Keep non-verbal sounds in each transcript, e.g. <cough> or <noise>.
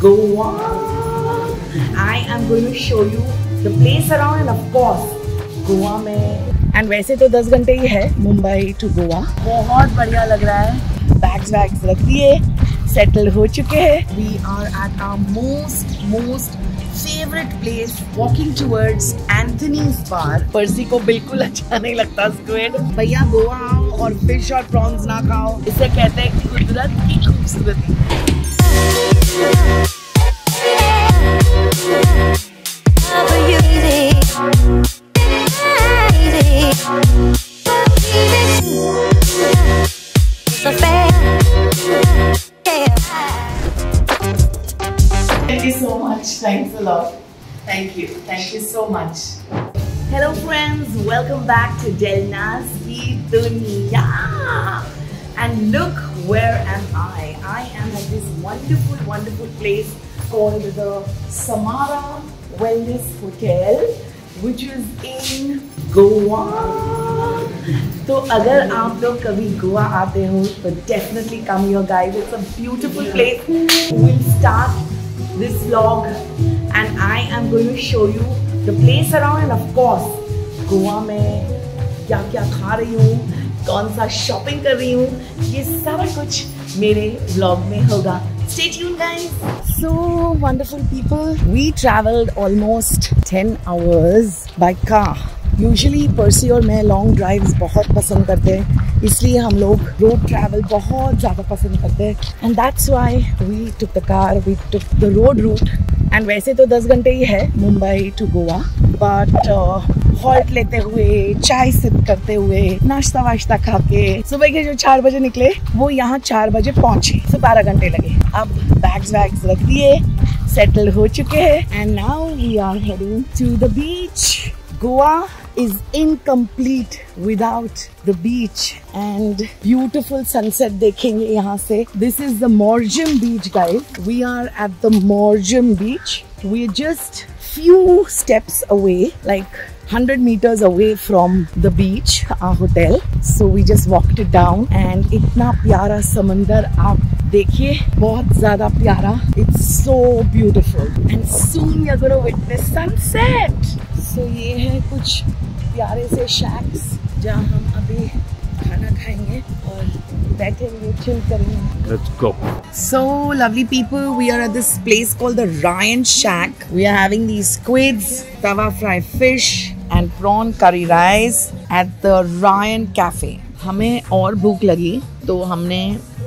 Goa. I am going to show you the place around and of course Goa में and वैसे तो 10 घंटे ही है मुंबई टू गोवा बहुत बढ़िया लग रहा है। बैग्स वैग्स रख दिए सेटल हो चुके हैं. We are at our most most favourite place walking towards Anthony's bar Percy को बिल्कुल अच्छा नहीं लगता स्क्विड भैया गोवा आओ और फ़िश और प्रॉन्स ना खाओ। इसे कहते हैं कि कुदरत की खूबसूरती. Thank you so much. Thanks a lot. Thank you. Thank you so much. Hello, friends. Welcome back to Delna's Ki Dunya. And look where am I? I am at this wonderful, wonderful place called the Samara Wellness Hotel, which is in Goa. तो अगर आप लोग कभी गोवा आते हो तो definitely come your guys it's a beautiful place will start This vlog and I am going to show you the place around and of course Goa में क्या क्या खा रही हूँ कौन सा शॉपिंग कर रही हूँ ये सारा कुछ मेरे व्लॉग में होगा Stay tuned, guys. So wonderful people. We traveled almost 10 hours by car. Usually Percy और मैं लॉन्ग ड्राइव्स बहुत पसंद करते हैं, इसलिए हम लोग रोड ट्रैवल बहुत ज़्यादा पसंद करते हैं। And that's why we took the car we took the road route and वैसे तो 10 घंटे ही है Mumbai to Goa but halt लेते हुए, चाय सिप करते हुए, नाश्ता वाश्ता खा के, सुबह के जो चार बजे निकले, वो यहाँ चार बजे पहुँचे। तो बारह घंटे लगे। अब बैग्स वैग्स रख दिए सेटल हो चुके हैं। And now we are heading to the beach Goa. is incomplete without the beach and beautiful sunset dekhenge yahan se. This is the morjum beach guys we are at the morjum beach. We're just few steps away like 100 meters away from the beach our hotel. So we just walked it down and itna pyara samandar aap dekhiye. Bahut zyada pyara. It's so beautiful. And soon you're going to witness sunset. So ye hai kuch प्यारे से shacks जहाँ हम अभी खाना खाएँगे और बैठेंगे chill करेंगे Let's go. So lovely people, we are at this place called the Ryan Shack. We are having these squids, tawa fry fish and prawn curry rice at the Ryan Cafe. हमें और भूख लगी तो हमने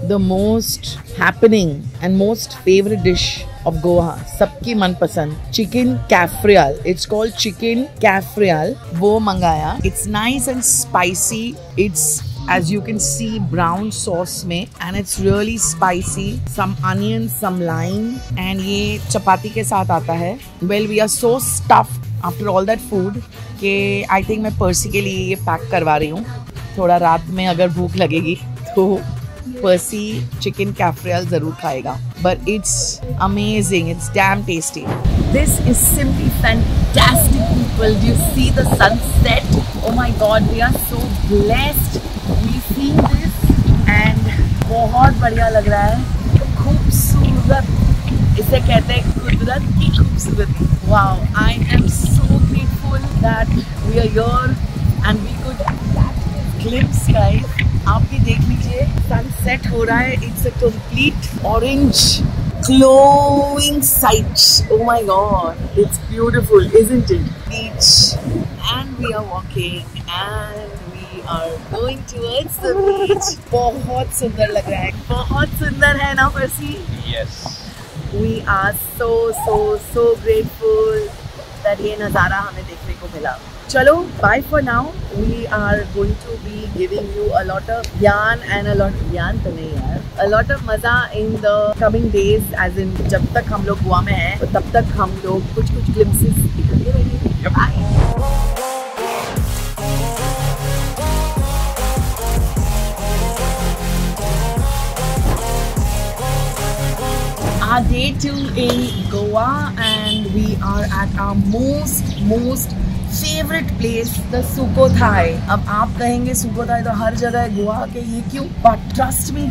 the most happening and most favourite dish of Goa सबकी मनपसंद chicken cafreal it's called chicken cafreal वो मंगाया. It's nice and spicy it's as you can see brown sauce में and it's really spicy some onion some lime and ये चपाती के साथ आता है. Well we are so stuff after all that food के I think मैं पर्सी के लिए ये पैक करवा रही हूँ. थोड़ा रात में अगर भूख लगेगी तो पर्सी चिकन कैफरियल ज़रूर खाएगा but it's amazing it's damn tasty this is simply fantastic people do see the sunset oh my God we are so blessed we seen this and बहुत बढ़िया लग रहा है। खूबसूरत। इसे कहते हैं कुदरत की खूबसूरती। Wow I am so grateful that we are your and we could glimpse, guys आप भी देख लीजिए सनसेट हो रहा है it's a complete orange glowing sight oh my god it's beautiful isn't it beach and we are walking and we are going towards the beach बहुत सुंदर लग रहा है बहुत सुंदर है ना Percy Yes. we are so so so grateful that ये नज़ारा हमें देखने को मिला chalo bye for now. We are going to be giving you a lot of gyan and a lot gyan to nahi yaar a lot of maza in the coming days as in jab tak hum log goa mein hai tab tak hum log kuch kuch glimpses dikhate rahenge. Yep. bye. Our day two in Goa, and we are at our most, most favourite place the Sukhothai अब आप कहेंगे सुको Thai तो हर जगह है गोवा के ये क्यों but trust me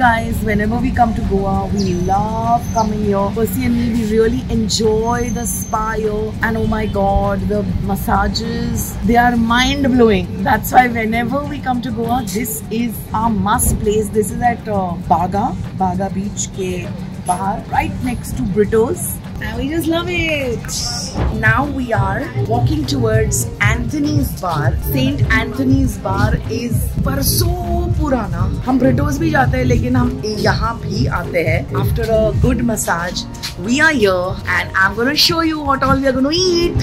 we come to Goa we love coming here Percy and me we really enjoy the spa here and oh my god the massages they are mind blowing that's why whenever we come to Goa this is our must place this is at uh, Baga Baga beach ke bahar right next to Britos and we just love it. Now we are walking towards Anthony's bar. Saint Anthony's bar is परसों पुराना हम Britto's भी जाते हैं लेकिन हम यहाँ भी आते हैं after a good massage we are here and I am gonna show you what all we are gonna eat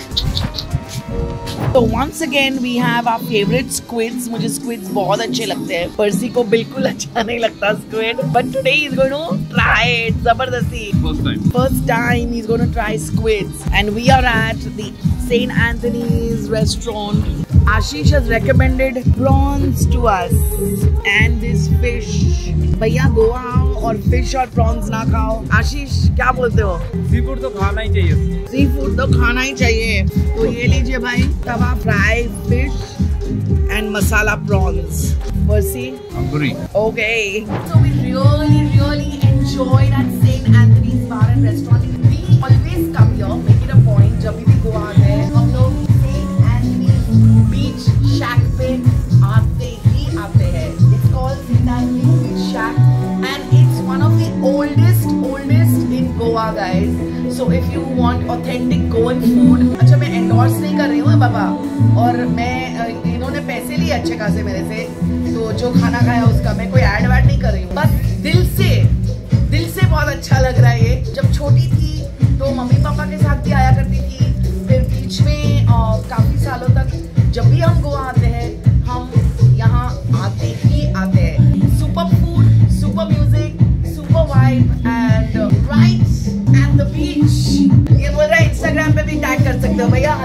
तो once again we have our favourite squids मुझे स्क्विड्स बहुत अच्छे लगते हैं। पर्सी को बिल्कुल अच्छा नहीं लगता squid but today is going to try it ज़बरदस्ती। First time first time is going to try squids and we are at the St. Anthony's restaurant Ashish has recommended prawns to us and this fish भैया गोवा आओ और fish और prawns ना खाओ आशीष क्या बोलते हो सी फूड तो खाना ही चाहिए सी फूड तो खाना ही चाहिए तो ये लीजिए भाई tawa fry fish and masala prawns. Percy? Hungry. Okay. So we really, really enjoyed at St. Anthony's Bar and Restaurant. So if you want authentic Goan food, अच्छा मैं endorse नहीं कर रही हूँ बाबा और मैं इन्होंने पैसे लिए अच्छे खासे मेरे से तो जो खाना खाया उसका मैं कोई एड वैड नहीं कर रही हूँ। बस दिल से दिल से बहुत अच्छा लग रहा है ये। जब छोटी थी तो मम्मी पापा के साथ भी आया करती थी फिर बीच में काफ़ी सालों तक जब भी हम गोवा आते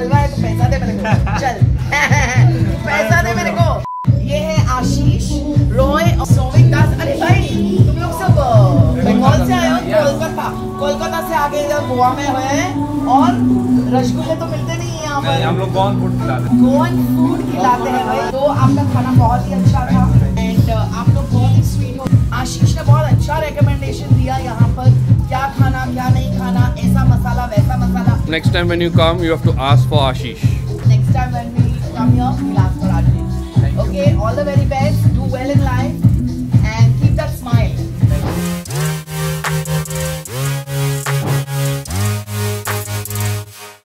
हलवा है तो पैसा दे मेरे को। चल। <laughs> पैसा दे मेरे को। ये है आशीष रॉय और सौमिक दास। अरे भाई तुम लोग सब बंगाल से आए हो कोलकाता। कोलकाता से आगे इधर गोवा में हुए हैं। और रसगुल्ले तो मिलते नहीं है यहाँ पर। हम लोग गोवन फ़ूड खिलाते गोवन फ़ूड खिलाते हैं भाई। तो आपका खाना बहुत ही अच्छा था। एंड आप लोग बहुत ही स्वीट हो। आशीष ने बहुत अच्छा रिकमेंडेशन दिया यहाँ पर। क्या खाना क्या नहीं खाना ऐसा मसाला वैसा मसाला। Next time when you come you have to ask for Ashish next time when we come here we ask for Ashish okay all the very best do well in life